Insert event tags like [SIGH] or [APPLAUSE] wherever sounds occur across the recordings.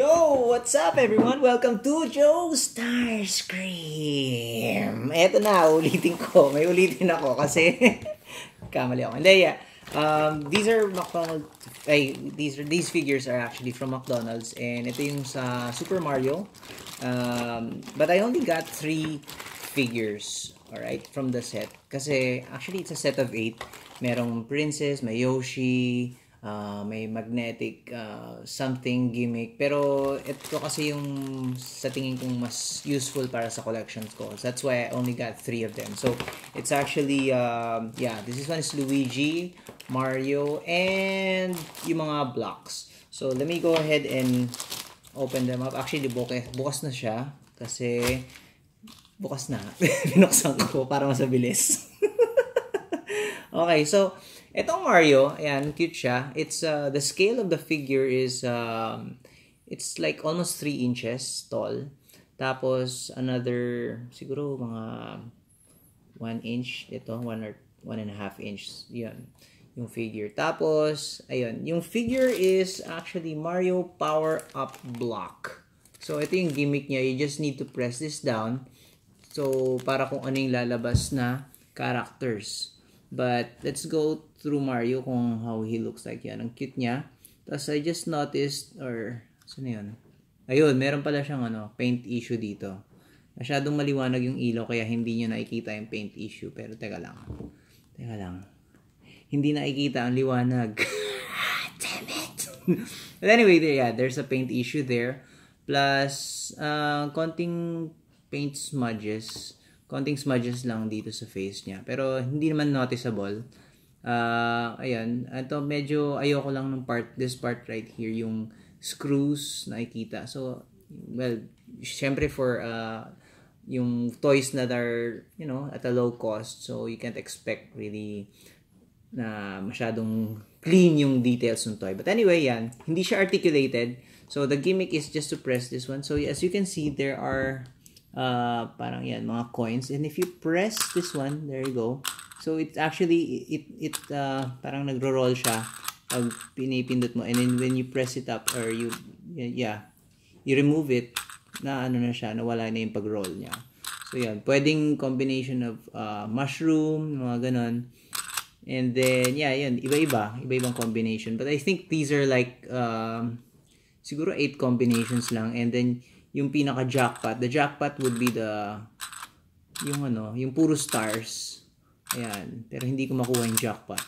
Yo! What's up everyone? Welcome to Joe Starscream! Eto na, [LAUGHS] ulitin ko. May ulitin ako kasi [LAUGHS] kamali ako. Hindi, yeah. Um, these are McDonald's, ay, these, are, these figures are actually from McDonald's and ito yung sa Super Mario. Um, but I only got three figures, alright, from the set. Kasi actually it's a set of eight. Merong Princess, may Yoshi, uh, may magnetic uh, something gimmick. Pero ito kasi yung sa tingin kong mas useful para sa collections ko. So that's why I only got three of them. So it's actually, uh, yeah, this is one is Luigi, Mario, and yung mga blocks. So let me go ahead and open them up. Actually, bukas, bukas na siya kasi bukas na. [LAUGHS] Binuksan ko para mas mabilis. Okay, so Itong Mario, ayan, cute siya. It's, uh, the scale of the figure is, um, it's like almost 3 inches tall. Tapos, another, siguro mga 1 inch, ito, 1 or 1 and a half inch, yun, yung figure. Tapos, ayun, yung figure is actually Mario Power Up Block. So, ito yung gimmick niya. You just need to press this down. So, para kung ano yung lalabas na characters. But, let's go through Mario kung how he looks like yan. Ang cute niya. Tapos I just noticed, or, saan yun? Ayun, meron pala siyang ano, paint issue dito. Masyadong maliwanag yung ilaw kaya hindi nyo nakikita yung paint issue. Pero teka lang. Teka lang. Hindi nakikita ang liwanag. [LAUGHS] Damn it! But anyway, there, yeah, there's a paint issue there. Plus, uh, konting paint smudges. Konting smudges lang dito sa face niya. Pero hindi naman noticeable. Uh, ayan, ito medyo ayoko lang ng part, this part right here, yung screws nakikita. So, well, syempre for uh, yung toys that are, you know, at a low cost. So, you can't expect really na masyadong clean yung details ng toy. But anyway, yan. Hindi siya articulated. So, the gimmick is just to press this one. So, as you can see, there are uh, parang yan, mga coins. And if you press this one, there you go. So it's actually it it uh, parang nagro-roll siya pag pinipindot mo and then when you press it up or you yeah, you remove it na ano na siya, nawala na yung pag-roll niya. So yan, pwedeng combination of uh, mushroom, mga ganon. And then yeah, yun, iba-iba, iba-ibang combination. But I think these are like um, siguro 8 combinations lang and then yung pinaka jackpot, the jackpot would be the yung ano, yung puro stars Ayan. Pero hindi ko makuha yung jackpot.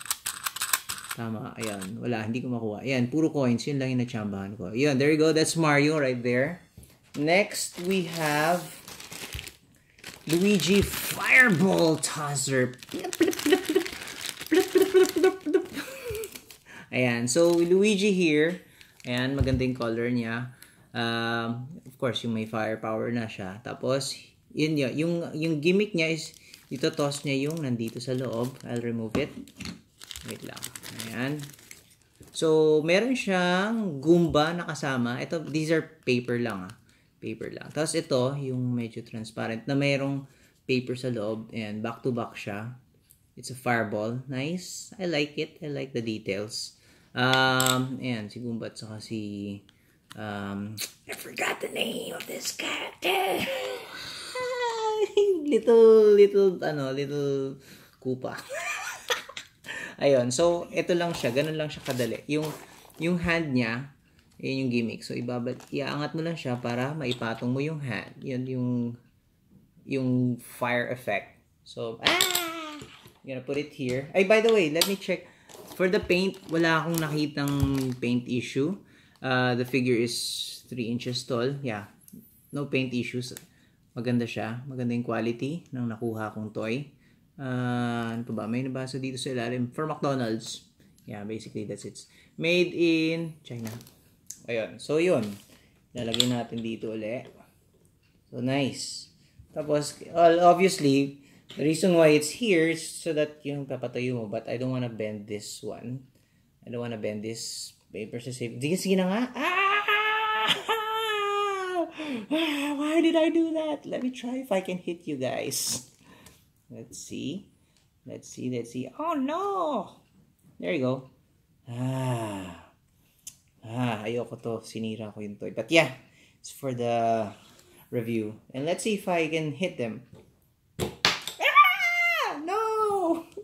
Tama. Ayan. Wala. Hindi ko makuha. Ayan. Puro coins. Yun lang yung natsambahan ko. Ayan. There you go. That's Mario right there. Next, we have Luigi Fireball Tosser. Ayan. So, Luigi here. Ayan. Maganda yung color niya. Um, of course, yung may firepower na siya. Tapos, yun yun. Yung, yung gimmick niya is dito toss niya yung nandito sa loob. I'll remove it. Wait lang. Ayan. So, meron siyang Goomba na kasama. Ito, these are paper lang ah. Paper lang. Tapos ito, yung medyo transparent na mayroong paper sa loob. And back to back siya. It's a fireball. Nice. I like it. I like the details. Um, ayan, si Goomba at saka si... Um, I forgot the name of this character. [LAUGHS] little, little, ano, little kupa. [LAUGHS] Ayun. So, ito lang siya. Ganun lang siya kadali. Yung, yung hand niya, yun yung gimmick. So, ibabal, iaangat mo lang siya para maipatong mo yung hand. Yun yung, yung fire effect. So, ah! I'm gonna put it here. Ay, by the way, let me check. For the paint, wala akong nakitang paint issue. Uh, the figure is 3 inches tall. Yeah. No paint issues. Maganda siya. Maganda yung quality ng nakuha kong toy. Uh, ano pa ba? May nabasa dito sa ilalim. For McDonald's. Yeah, basically that's it. Made in China. Ayun. So, yun. Lalagay natin dito ulit. So, nice. Tapos, well, obviously, the reason why it's here is so that yung papatayo mo. But I don't wanna bend this one. I don't wanna bend this paper sa safe. Sige, sige na nga. Ah! Why did I do that? Let me try if I can hit you guys. Let's see. Let's see. Let's see. Oh no! There you go. Ah. Ah, ayoko to. Sinira ko yung toy. But yeah, it's for the review. And let's see if I can hit them. Ah! No!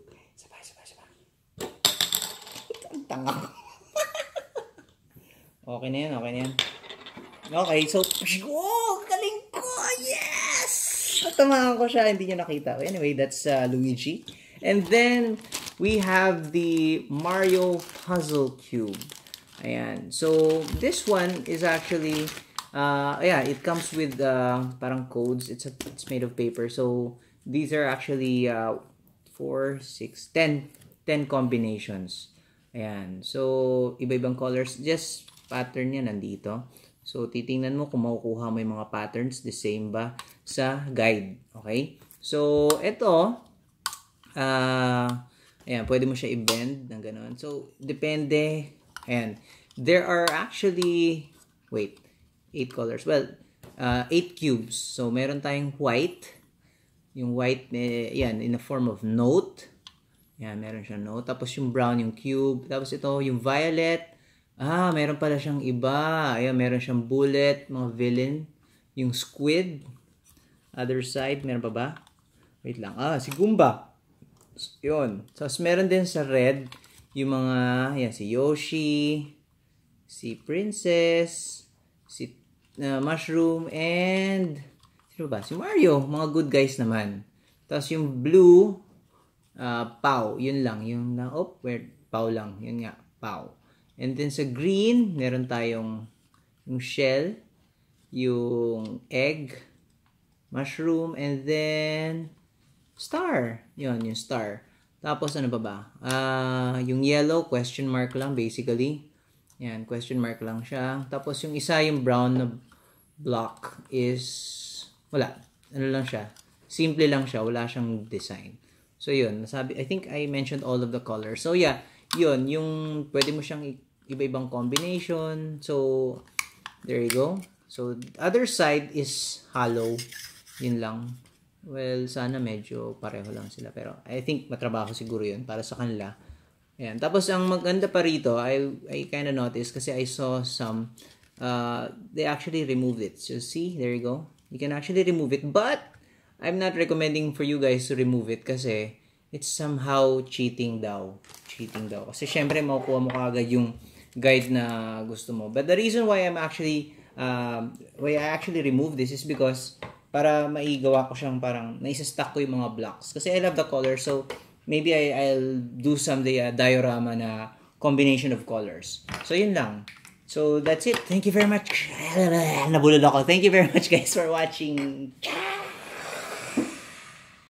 [LAUGHS] Sabay, sabay, sabay. Ang tanga. Okay na yan, okay na yan. Okay, so, oh, galing ko! Yes! Natamaan ko siya, hindi niyo nakita. Anyway, that's uh, Luigi. And then, we have the Mario Puzzle Cube. Ayan. So, this one is actually, uh, yeah, it comes with uh, parang codes. It's, a, it's made of paper. So, these are actually uh, 4, 6, 10, 10 combinations. Ayan. So, iba-ibang colors. Just pattern yan nandito. So, titingnan mo kung makukuha mo yung mga patterns. The same ba sa guide. Okay? So, ito, uh, ayan, pwede mo siya i-bend ng ganun. So, depende Ayan. There are actually, wait, eight colors. Well, uh, eight cubes. So, meron tayong white. Yung white, eh, yan, in the form of note. Yan, meron siyang note. Tapos yung brown, yung cube. Tapos ito, yung violet. Ah, meron pala siyang iba. Ayan, meron siyang bullet, mga villain. Yung squid. Other side, meron pa ba? Wait lang. Ah, si Goomba. Yun. So, meron din sa red, yung mga, yan, si Yoshi, si Princess, si uh, Mushroom, and, sino ba? Si Mario. Mga good guys naman. Tapos yung blue, uh, Pau. Yun lang. Yung, na, oh, where, Pau lang. Yun nga, Pau. And then sa green, meron tayong yung shell, yung egg, mushroom, and then star. Yun, yung star. Tapos ano ba ba? Uh, yung yellow, question mark lang basically. Yan, question mark lang siya. Tapos yung isa, yung brown na block is, wala. Ano lang siya. Simple lang siya. Wala siyang design. So yun, nasabi, I think I mentioned all of the colors. So yeah, yun, yung pwede mo siyang iba-ibang combination. So, there you go. So, other side is hollow. Yun lang. Well, sana medyo pareho lang sila. Pero I think matrabaho siguro yun para sa kanila. Ayan. Tapos ang maganda pa rito, I, I kind of noticed kasi I saw some, uh, they actually removed it. So see, there you go. You can actually remove it. But, I'm not recommending for you guys to remove it kasi it's somehow cheating daw. Cheating daw. Kasi syempre makukuha mo kagad yung guide na gusto mo. But the reason why I'm actually, um, why I actually remove this is because para maigawa ko siyang parang naisa-stack ko yung mga blocks. Kasi I love the color. So, maybe I, I'll do someday a diorama na combination of colors. So, yun lang. So, that's it. Thank you very much. [LAUGHS] Nabulol ako. Thank you very much guys for watching. Ciao!